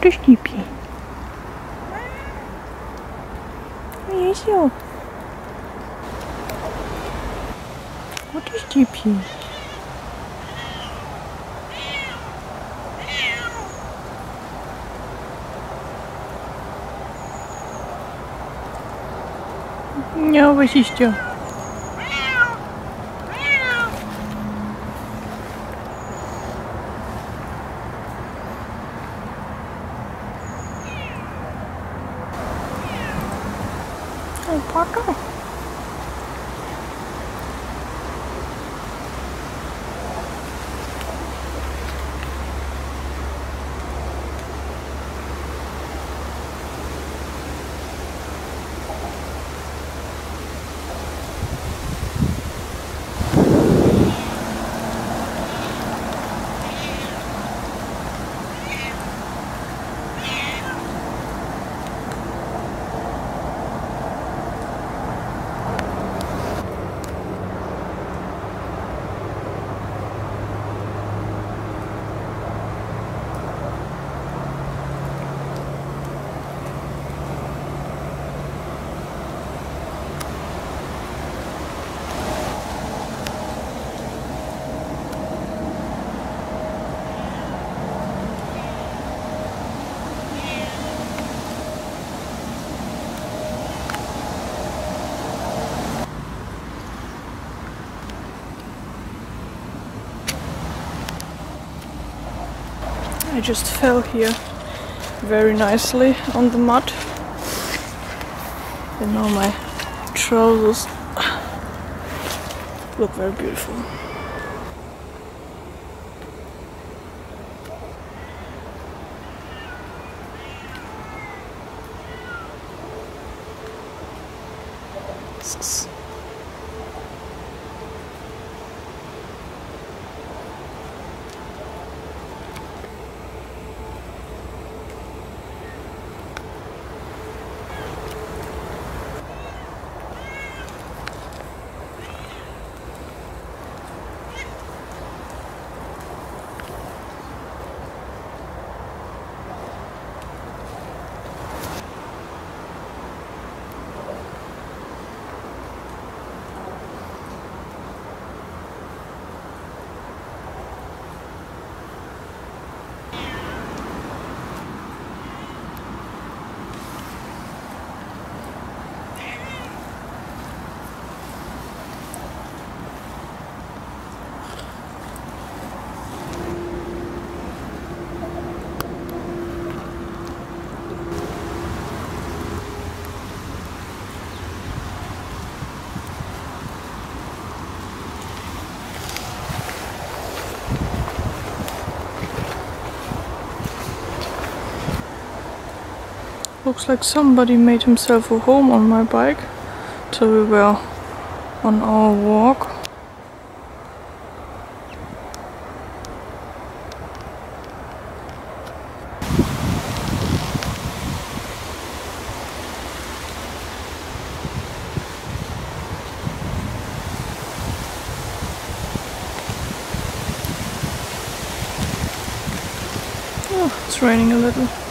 пристипи. Весел. Вот и степи. Не, Васистя. Wysiście. I just fell here very nicely on the mud. And now my trousers look very beautiful. Looks like somebody made himself a home on my bike. So we were on our walk. Oh, it's raining a little.